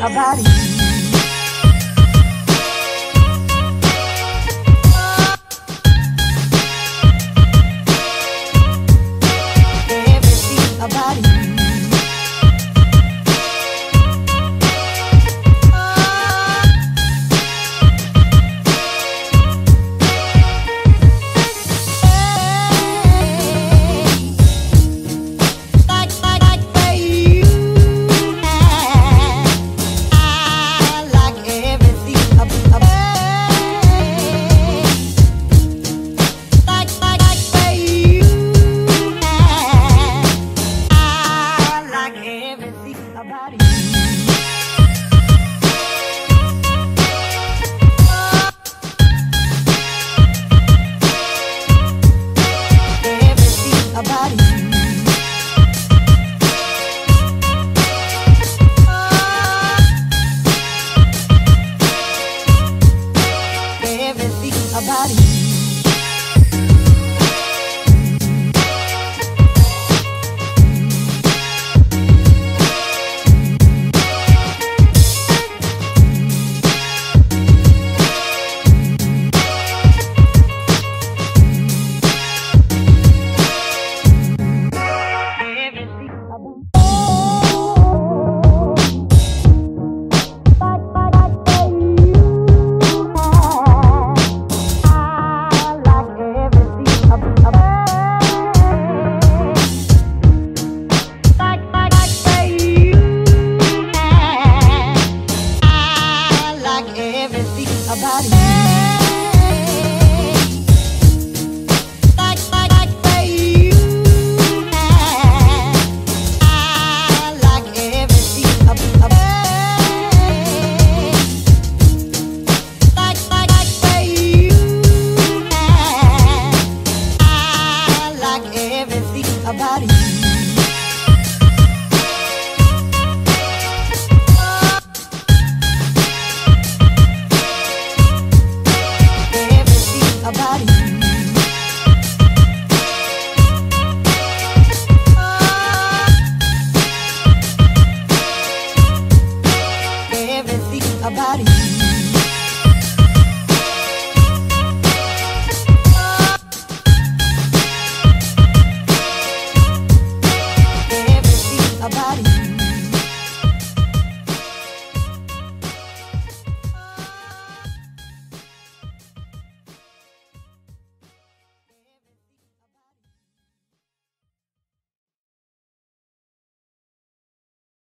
about you. About you. You